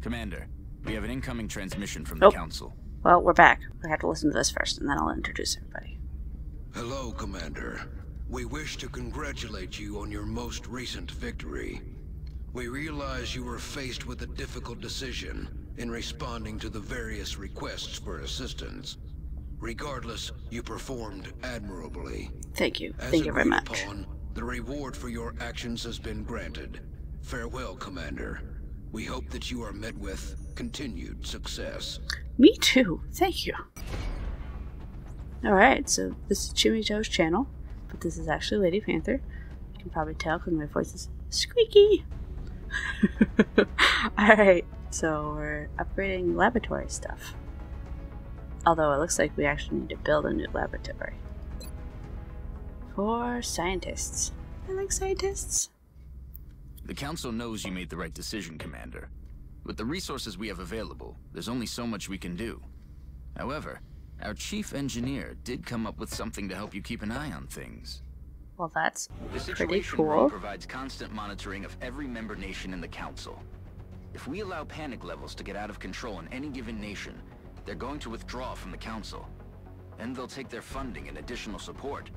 Commander, we have an incoming transmission from the Oh. Council. Well, we're back. We have to listen to this first, and then I'll introduce everybody. Hello, Commander. We wish to congratulate you on your most recent victory. We realize you were faced with a difficult decision in responding to the various requests for assistance. Regardless, you performed admirably. Thank you. As Thank you very agreed much. upon, the reward for your actions has been granted. Farewell, Commander. We hope that you are met with continued success. Me too. Thank you. Alright, so this is Chimyjoe's channel, but this is actually LadyPanther. You can probably tell because my voice is squeaky. Alright, so we're upgrading laboratory stuff. Although it looks like we actually need to build a new laboratory. For scientists. I like scientists. The Council knows you made the right decision, Commander. With the resources we have available, there's only so much we can do. However, our chief engineer did come up with something to help you keep an eye on things. Well, that's The pretty Situation cool. Provides constant monitoring of every member nation in the Council. If we allow panic levels to get out of control in any given nation, they're going to withdraw from the Council. And they'll take their funding and additional support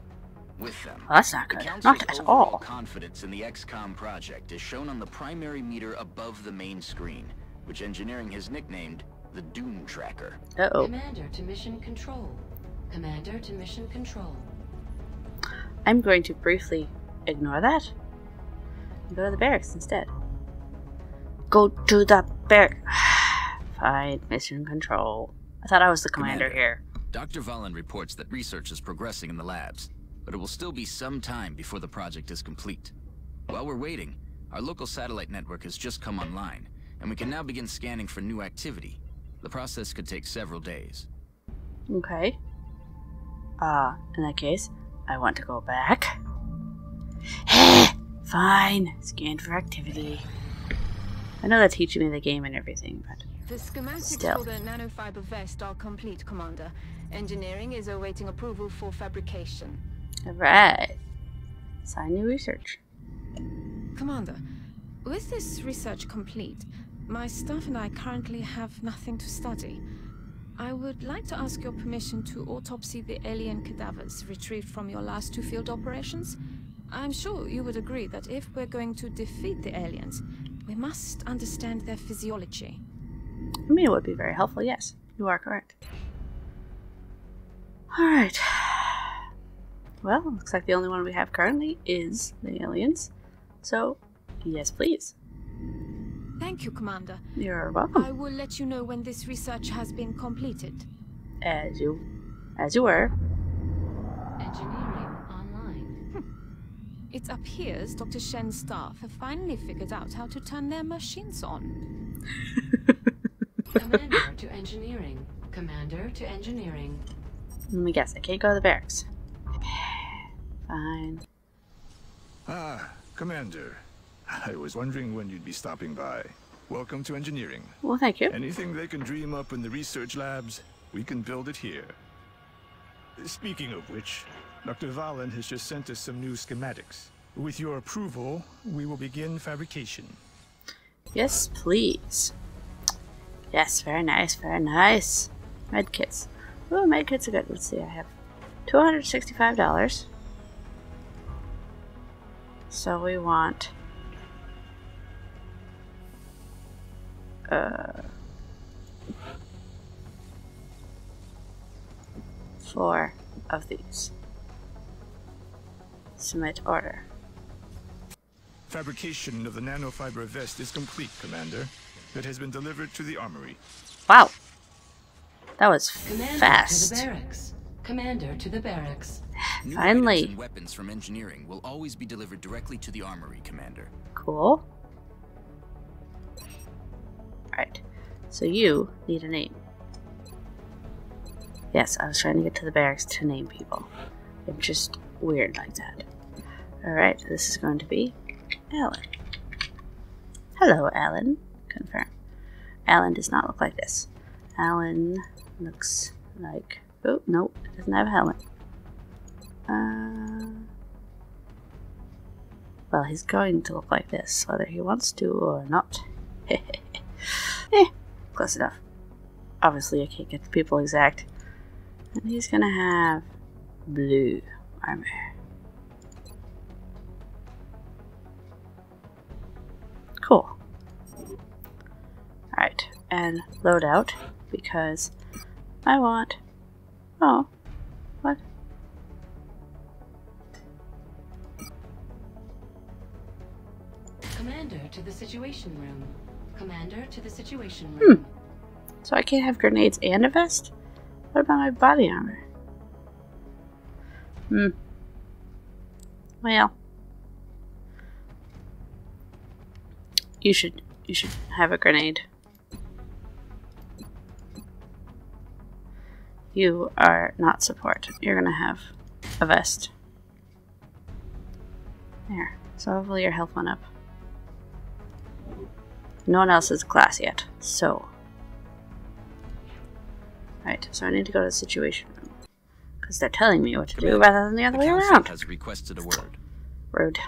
with them. Well, that's not good. Council's Not at all. confidence in the XCOM project is shown on the primary meter above the main screen, which engineering has nicknamed the Doom Tracker. Uh oh. Commander to mission control. Commander to mission control. I'm going to briefly ignore that and go to the barracks instead. Go to the barracks. Fine, mission control. I thought I was the commander, Commander. here. Dr. Vahlen reports that research is progressing in the labs, but it will still be some time before the project is complete. While we're waiting, our local satellite network has just come online, and we can now begin scanning for new activity. The process could take several days. Okay. Uh, in that case, I want to go back. Fine, scan for activity. I know that's teaching me the game and everything, but The schematics Still. for the nanofiber vest are complete, Commander. Engineering is awaiting approval for fabrication. Alright. Sign new research. Commander, with this research complete, my staff and I currently have nothing to study. I would like to ask your permission to autopsy the alien cadavers retrieved from your last two field operations. I'm sure you would agree that if we're going to defeat the aliens, we must understand their physiology. I mean, it would be very helpful, yes. You are correct. Alright. Well, looks like the only one we have currently is the aliens. So, yes, please. Thank you, Commander. You're welcome. I will let you know when this research has been completed. As you, as you were. Engineering online. Hmm. It appears Dr. Shen's staff have finally figured out how to turn their machines on. Commander to engineering. Commander to engineering. Let me guess. I can't go to the barracks. Fine. Ah, Commander. I was wondering when you'd be stopping by. Welcome to engineering. Well, thank you. Anything they can dream up in the research labs, we can build it here. Speaking of which, Dr. Vahlen has just sent us some new schematics. With your approval, we will begin fabrication. Yes, please. Yes, very nice, very nice. Medkits. Oh, medkits are good. Let's see, I have $265. So we want. Uh. Four of these. Submit order. Fabrication of the nanofiber vest is complete, Commander. It has been delivered to the armory. Wow! That was Commander fast. To the barracks. Commander to the barracks. New Finally. and weapons from engineering will always be delivered directly to the armory, Commander. Cool. Alright. So you need a name. Yes, I was trying to get to the barracks to name people. I'm just weird like that. Alright, this is going to be Alan. Hello, Alan. Confirm. Alan does not look like this. Alan looks like. Oh, nope, it doesn't have a helmet. Uh. Well, he's going to look like this, whether he wants to or not. Eh, close enough. Obviously, I can't get the people exact. And he's gonna have blue armor. Cool. Alright, and load out because I want. Oh, what? Commander to the Situation Room. Commander to the Situation Room. Hmm. So I can't have grenades and a vest? What about my body armor? Hmm. Well. You should you should have a grenade. You are not support. You're gonna have a vest. There. So hopefully your health went up. No one else is class yet, so Right, so I need to go to the situation room. Because they're telling me what to do rather than the other The way council around. has requested a word. Rude. I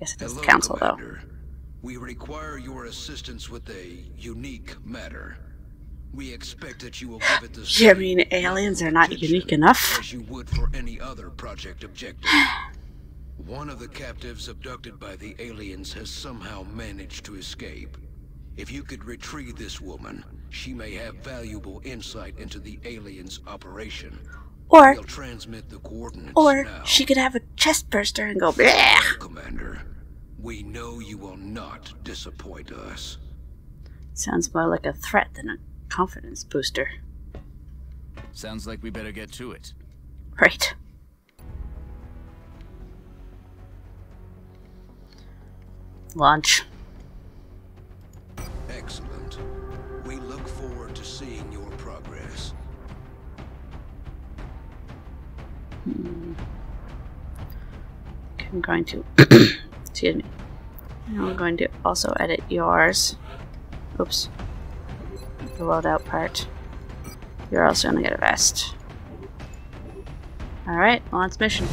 guess it is Hello, the council, though. We require your assistance with a unique matter. We expect that you will give it the same mean aliens are not unique enough? as you would for any other project objective. One of the captives abducted by the aliens has somehow managed to escape. If you could retrieve this woman, she may have valuable insight into the aliens' operation. Or, We'll transmit the coordinates or now. she could have a chest burster and go, Bleh! Commander, we know you will not disappoint us. Sounds more like a threat than a confidence booster. Sounds like we better get to it. Right. Launch. Excellent. We look forward to seeing your progress. Hmm. I'm going to. excuse me. I'm going to also edit yours. Oops. The loadout part. You're also going to get a vest. Alright, launch mission.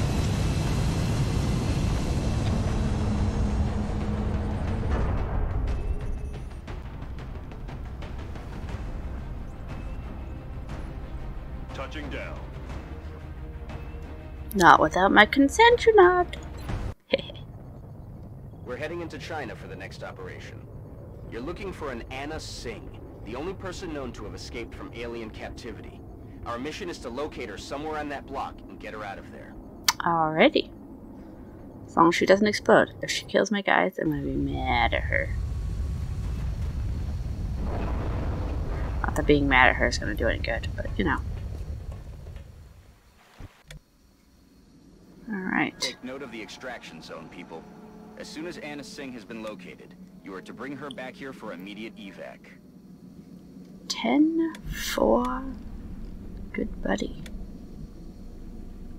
Touching down. Not without my consent, you're not. We're heading into China for the next operation. You're looking for an Anna Singh, the only person known to have escaped from alien captivity. Our mission is to locate her somewhere on that block and get her out of there. Alrighty. As long as she doesn't explode. If she kills my guys, I'm gonna be mad at her. Not that being mad at her is gonna do any good, but you know. Alright. Take note of the extraction zone, people. As soon as Anna Singh has been located, you are to bring her back here for immediate evac. 10 4. Good buddy.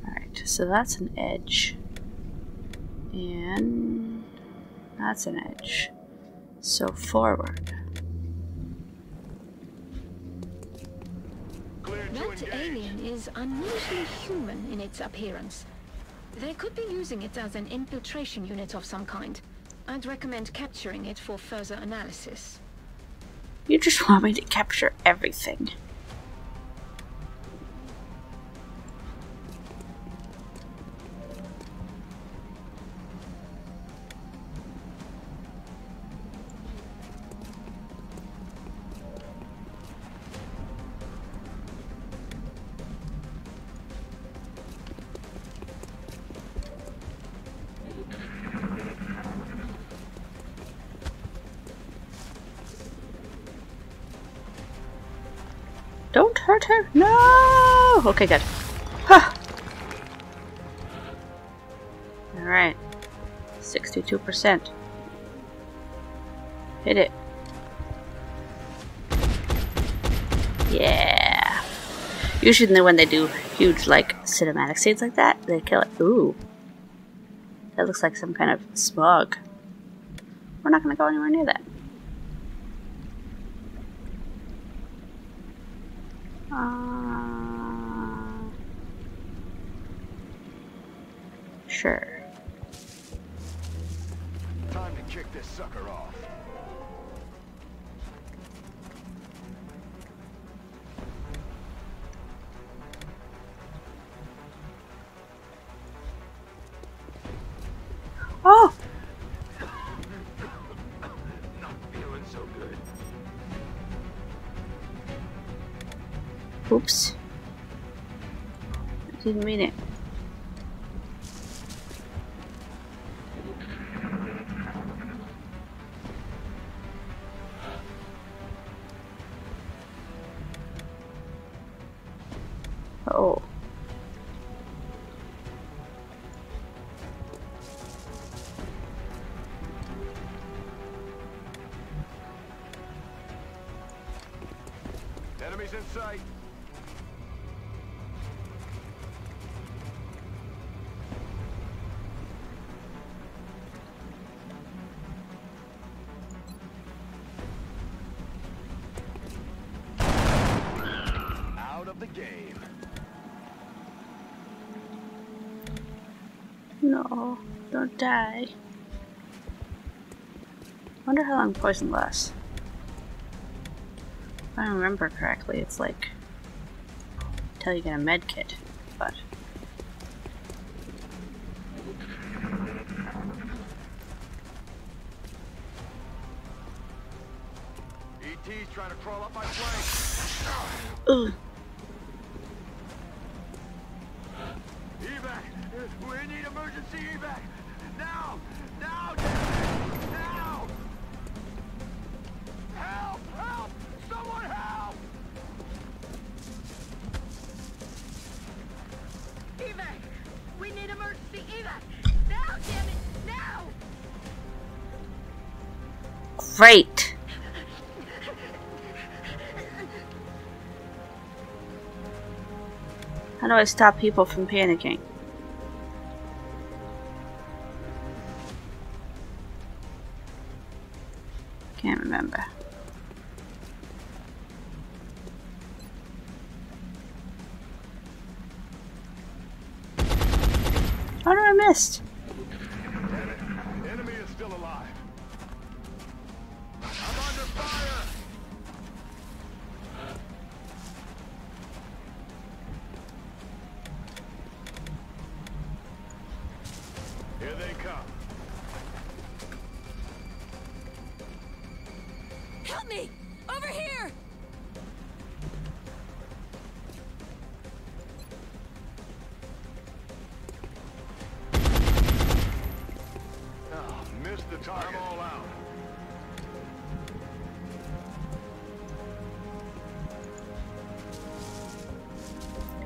Alright, so that's an edge. And that's an edge. So forward. Clear That alien is unusually human in its appearance. They could be using it as an infiltration unit of some kind. I'd recommend capturing it for further analysis. You just want me to capture everything. No. Okay, good. Huh. All right. Sixty-two percent. Hit it. Yeah. Usually when they do huge like cinematic scenes like that, they kill it. Ooh. That looks like some kind of smog. We're not gonna go anywhere near that. Uh, sure. Time to kick this sucker off. Oh! Not feeling so good. Oops. I didn't mean it. No, don't die. Wonder how long poison lasts. If I remember correctly, it's like until you get a med kit, but ET's trying to crawl up my flank. Ugh. Great. How do I stop people from panicking? Can't remember. How do I missed?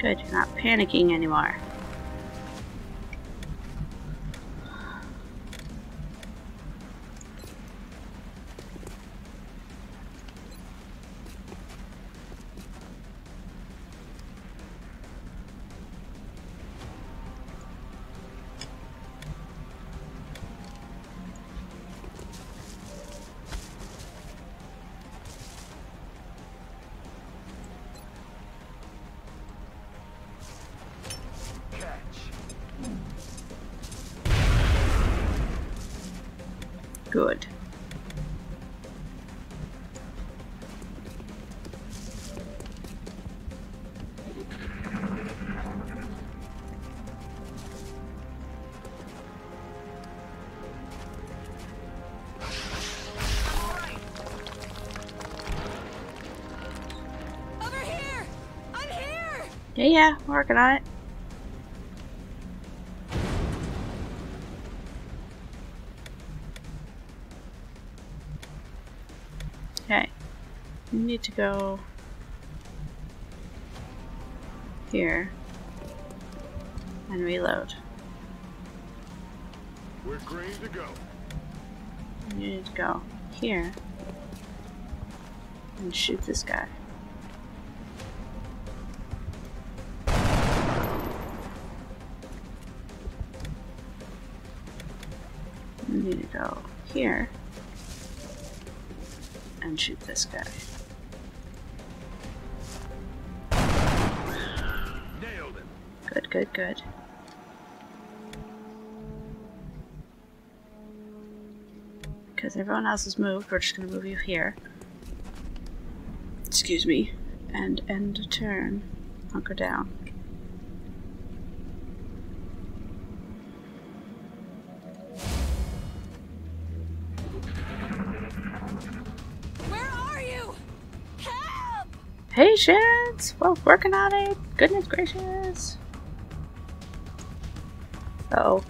Good, you're not panicking anymore. Yeah, yeah, working on it. Okay. You need to go here and reload. We're green to go. You need to go here and shoot this guy. You need to go here and shoot this guy. Good, good, good. Because everyone else has moved, we're just going to move you here. Excuse me. And end a turn. Hunker down. Where are you? Help! Patience! We're working on it. Goodness gracious. Uh oh.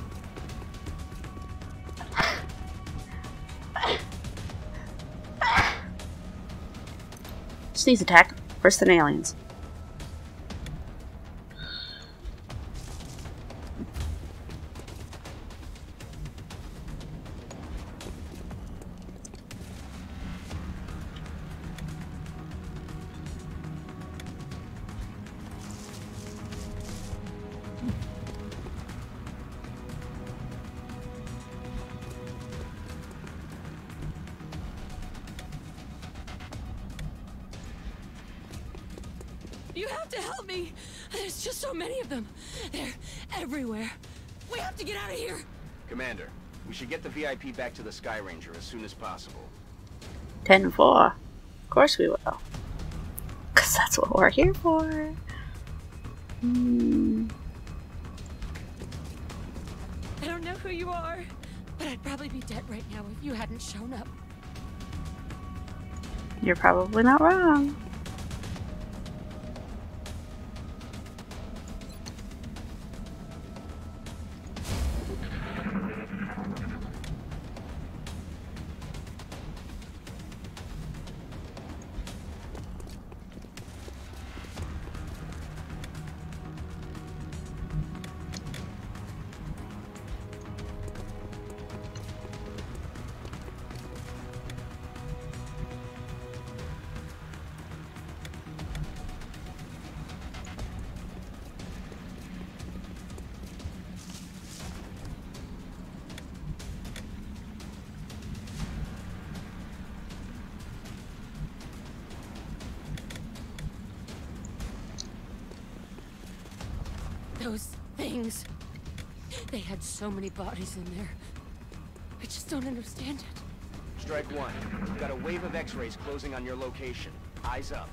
Sneeze attack. Worse than aliens. VIP back to the Skyranger as soon as possible. 10 4. Of course we will. Because that's what we're here for. Hmm. I don't know who you are, but I'd probably be dead right now if you hadn't shown up. You're probably not wrong. Things. They had so many bodies in there. I just don't understand it. Strike one. We've got a wave of X-rays closing on your location. Eyes up.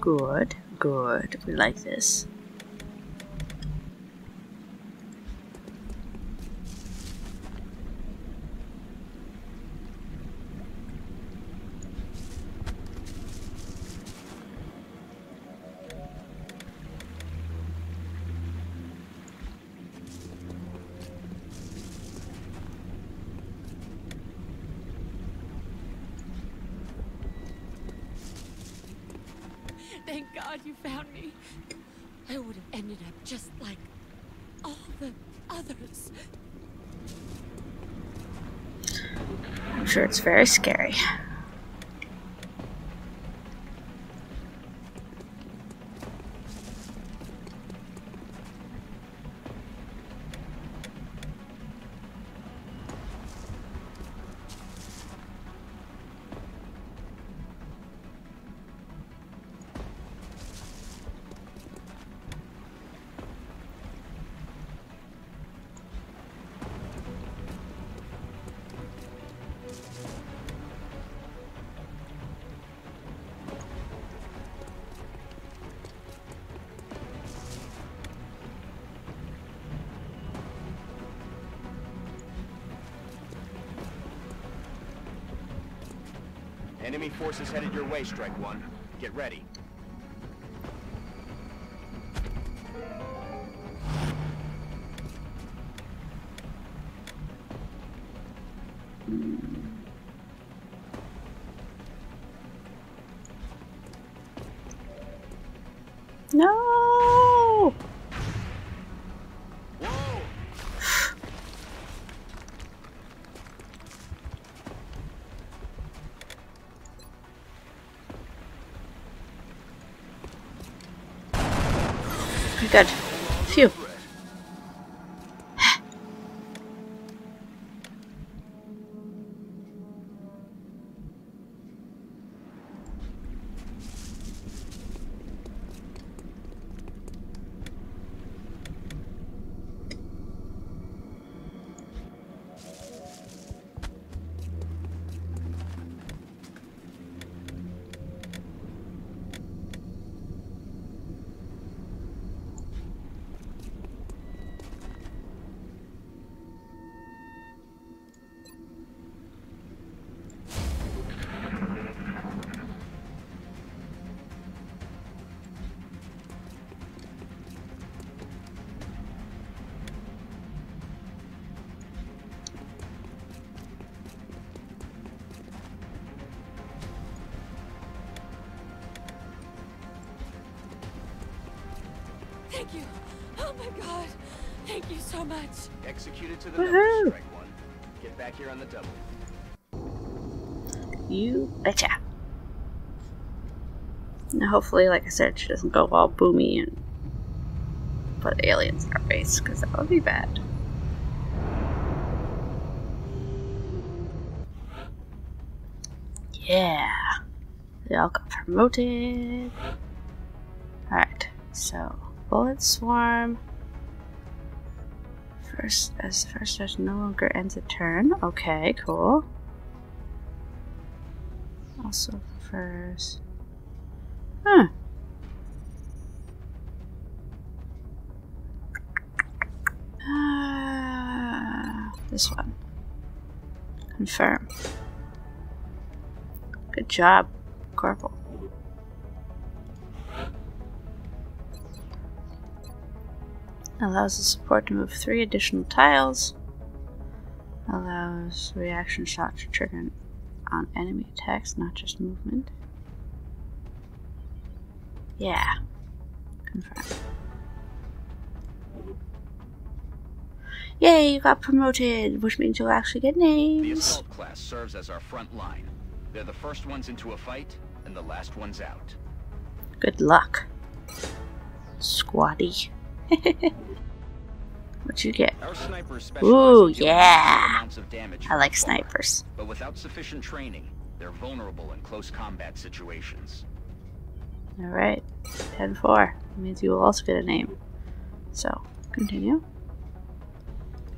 Good, good. We like this. Thank God you found me. I would have ended up just like all the others. I'm sure it's very scary. Forces headed your way, Strike One. Get ready. No! Good. Thank you. Oh my god. Thank you so much. Executed to the Woohoo. numbers, Strike One. Get back here on the double. You betcha. Now, hopefully, like I said, she doesn't go all boomy and put aliens in our face, because that would be bad. Yeah. They all got promoted. Alright, so Bullet Swarm. First as first as no longer ends a turn. Okay, cool. Also prefers Huh. Ah, this one. Confirm. Good job, Corporal. Allows the support to move three additional tiles. Allows reaction shot to trigger on enemy attacks, not just movement. Yeah. Confirm. Yay, you got promoted, which means you'll actually get names. The assault class serves as our front line. They're the first ones into a fight and the last ones out. Good luck. Squatty. what you get? Our Ooh, specialize in dealing with yeah. small amounts of damage I like snipers. But without sufficient training, they're vulnerable in close combat situations. Alright. 10 4. means you will also get a name. So, continue.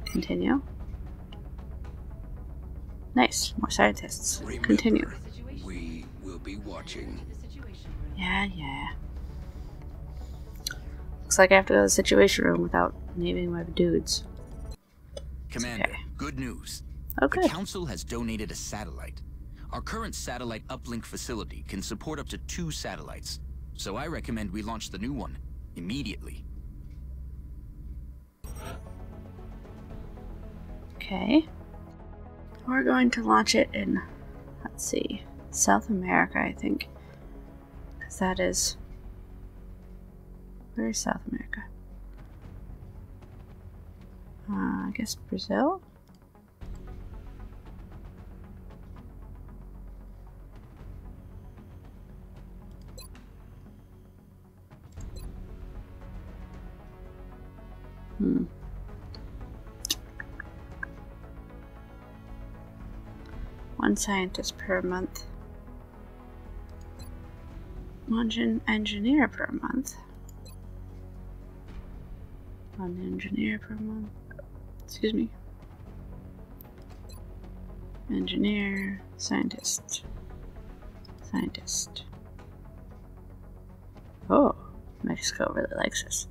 Continue. Nice. More scientists. Continue. Remember, we will be watching. Yeah, yeah. Looks like I have to go to the situation room without naming my dudes. Commander, good news. Okay. The Council has donated a satellite. Our current satellite uplink facility can support up to two satellites, so I recommend we launch the new one immediately. Okay. We're going to launch it in, let's see, South America, I think. Because that is. Where is South America? Uh, I guess Brazil? Hmm. One scientist per month. One engineer per month. One engineer per month. Excuse me. Engineer, scientist. Scientist. Oh, Mexico really likes us.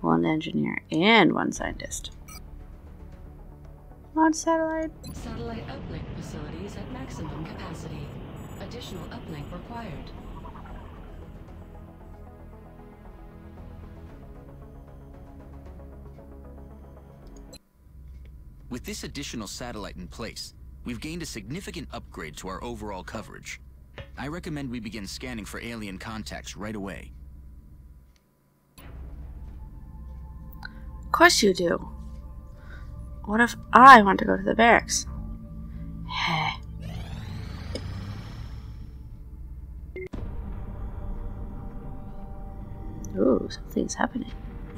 One engineer and one scientist. Launch satellite. Satellite uplink facilities at maximum capacity. Additional uplink required. With this additional satellite in place, we've gained a significant upgrade to our overall coverage. I recommend we begin scanning for alien contacts right away. Of course you do. What if I want to go to the barracks? Heh. Ooh, something's happening.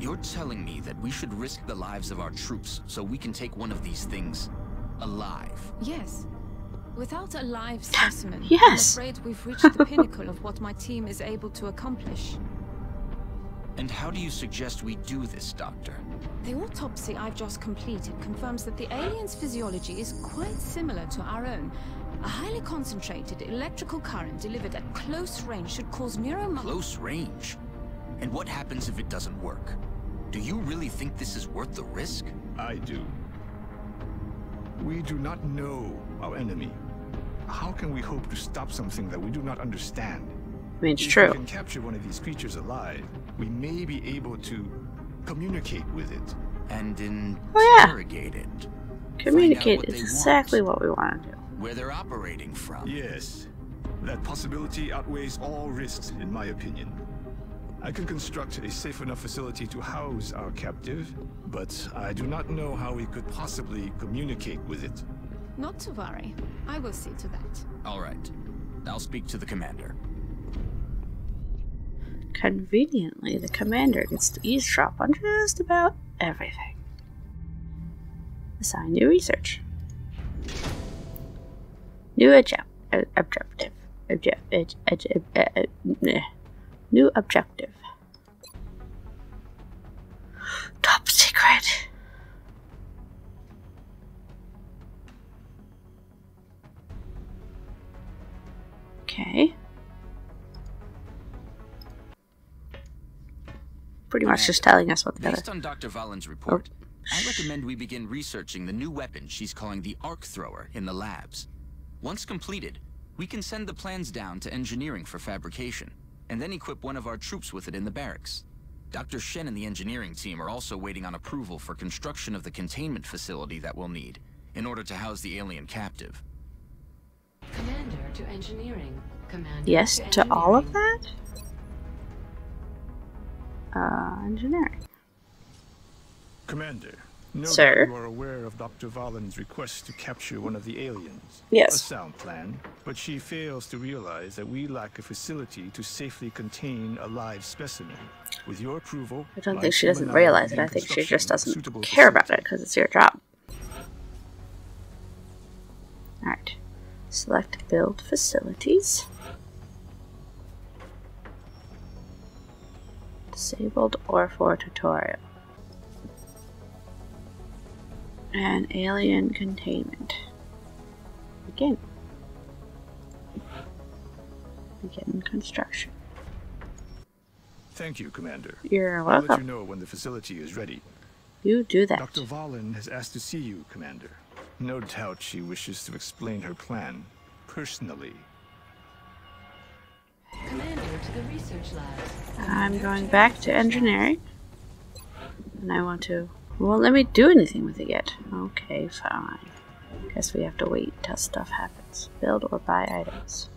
You're telling me that we should risk the lives of our troops so we can take one of these things alive. Yes. Without a live specimen, Yes. I'm afraid we've reached the pinnacle of what my team is able to accomplish. And how do you suggest we do this, Doctor? The autopsy I've just completed confirms that the alien's physiology is quite similar to our own. A highly concentrated electrical current delivered at close range should cause neuromuscular... Close range? And what happens if it doesn't work? Do you really think this is worth the risk? I do. We do not know our enemy. How can we hope to stop something that we do not understand? I mean, it's if true. we can capture one of these creatures alive, we may be able to communicate with it. And Oh, yeah. interrogate it. Communicate what is they exactly what we want to do. Where they're operating from. Yes. That possibility outweighs all risks, in my opinion. I can construct a safe enough facility to house our captive, but I do not know how we could possibly communicate with it. Not to worry. I will see to that. All right. I'll speak to the commander. Conveniently, the commander gets to eavesdrop on just about everything. Assign new research. New objective. Objective. Objective. Eh, New objective. Top secret. Okay. Pretty much just telling us what the Based on Dr. Vahlen's oh, report, I recommend we begin researching the new weapon she's calling the Arc Thrower in the labs. Once completed, we can send the plans down to engineering for fabrication, and then equip one of our troops with it in the barracks. Dr. Shen and the engineering team are also waiting on approval for construction of the containment facility that we'll need, in order to house the alien captive. Commander to engineering. Commander Yes, to, to all of that? Uh, engineering. Commander, no Sir? you are aware of Dr. Vahlen's request to capture one of the aliens. Yes. A sound plan, but she fails to realize that we lack a facility to safely contain a live specimen. With your approval, I don't think she doesn't and I will realize it. I think she just doesn't care about it because it's your job. Alright. Select build facilities. Disabled or for tutorial. And alien containment. Begin. Begin construction. Thank you, Commander. You're welcome. I'll let you know when the facility is ready. You do that. Dr. Vahlen has asked to see you, Commander. No doubt she wishes to explain her plan personally. Commander to the research labs. I'm going back to engineering. And I want to. Won't let me do anything with it yet. Okay, fine. Guess we have to wait till stuff happens. Build or buy items.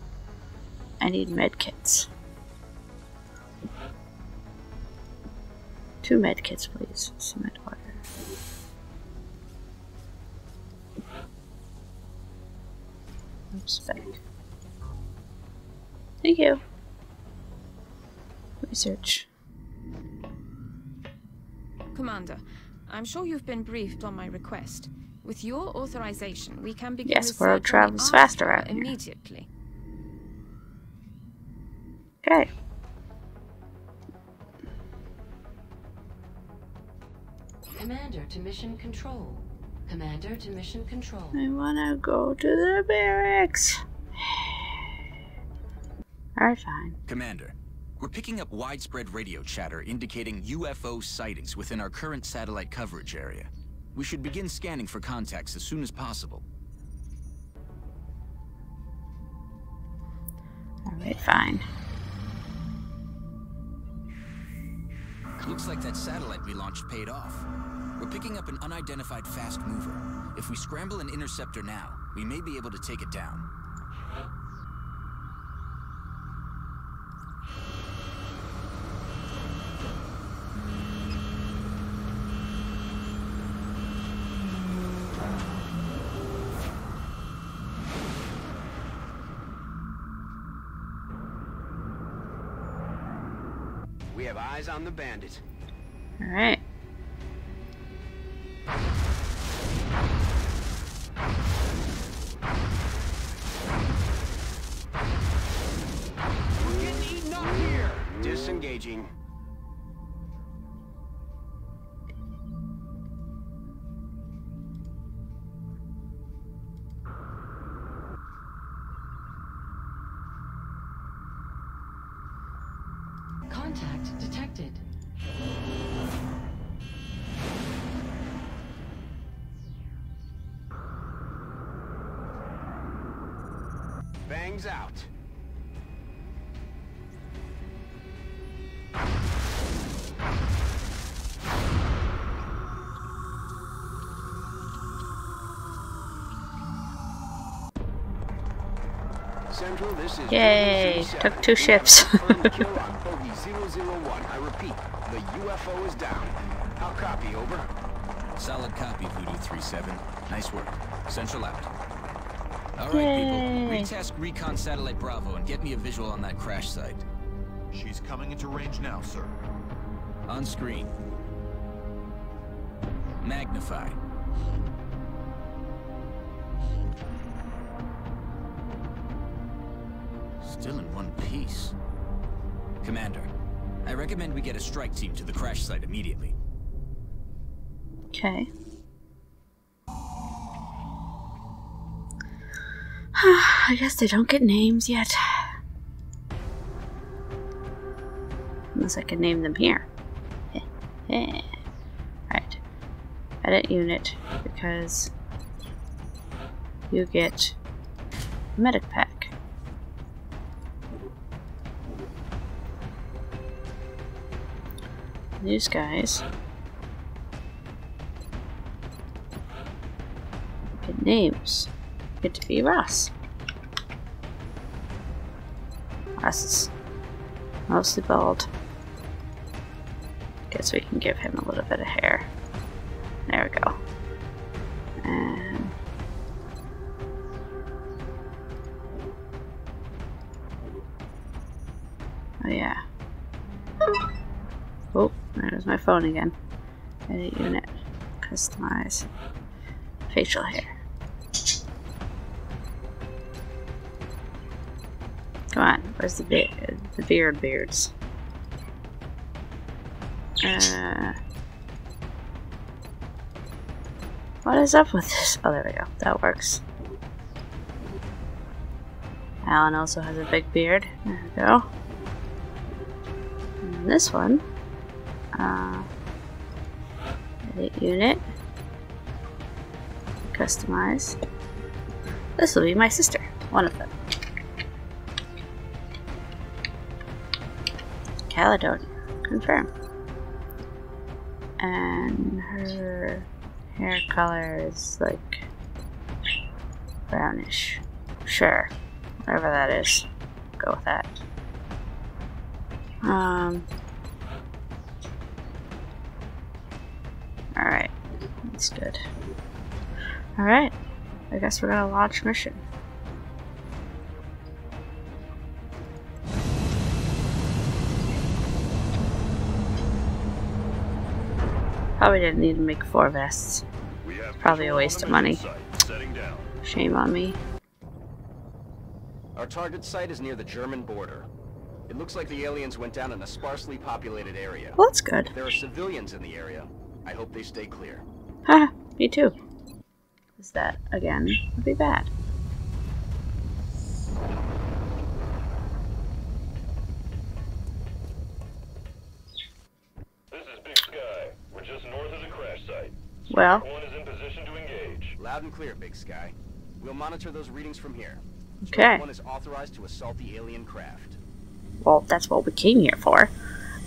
I need med kits. Two med kits, please. Med water. Oops, back. Thank you. Research. Commander, I'm sure you've been briefed on my request. With your authorization, we can begin Yes, world research on the travels faster Thrower out here. immediately. Okay. Commander to mission control. Commander to mission control. I wanna go to the barracks. Alright, fine. Commander, we're picking up widespread radio chatter indicating UFO sightings within our current satellite coverage area. We should begin scanning for contacts as soon as possible. Alright, fine. Looks like that satellite we launched paid off. We're picking up an unidentified fast mover. If we scramble an interceptor now, we may be able to take it down. We on the bandit. Alright. We're Bangs out. Central, this is Yay, took two We have a ships. confirmed kill on Bogey Bravo Zero One. I repeat, the UFO is down. I'll copy, over. Solid copy, Voodoo 37. Nice work. Central out. All right, Yay. people. Retask Recon Satellite Bravo and get me a visual on that crash site. She's coming into range now, sir. On screen. Magnify. Still in one piece. Commander, I recommend we get a strike team to the crash site immediately. Okay. I guess they don't get names yet. Unless I can name them here. Alright. Edit unit, because you get medic pack. These guys get names. Get to be Ross. Ross is mostly bald. Guess we can give him a little bit of hair. There we go. And oh yeah. Oh, there's my phone again. Edit unit. Customize. Facial hair. Where's the beard? The beard beards. Uh, what is up with this? Oh, there we go. That works. Alan also has a big beard. There we go. And this one. Uh, edit unit. Customize. This will be my sister. One of them. Caledonia. Confirm. And her hair color is like brownish. Sure. Whatever that is. Go with that. Um. Alright. That's good. Alright. I guess we're gonna launch mission. Probably didn't need to make four vests. Probably a waste of money. Shame on me. Our target site is near the German border. It looks like the aliens went down in a sparsely populated area. Well, that's good. There are civilians in the area. I hope they stay clear. Haha, me too. Is that, again, would be bad. This is Big Sky. We're just north of the crash site. Well. One is in position to engage. Loud and clear, Big Sky. We'll monitor those readings from here. Okay. One is authorized to assault the alien craft. Well, that's what we came here for.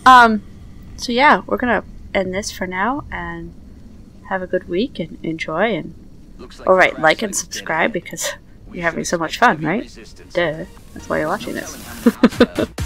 Um, so yeah, we're gonna end this for now and have a good week and enjoy and Looks like alright, like and site's dead subscribe because you're having so much fun, right? resistance. Duh. That's why you're watching this.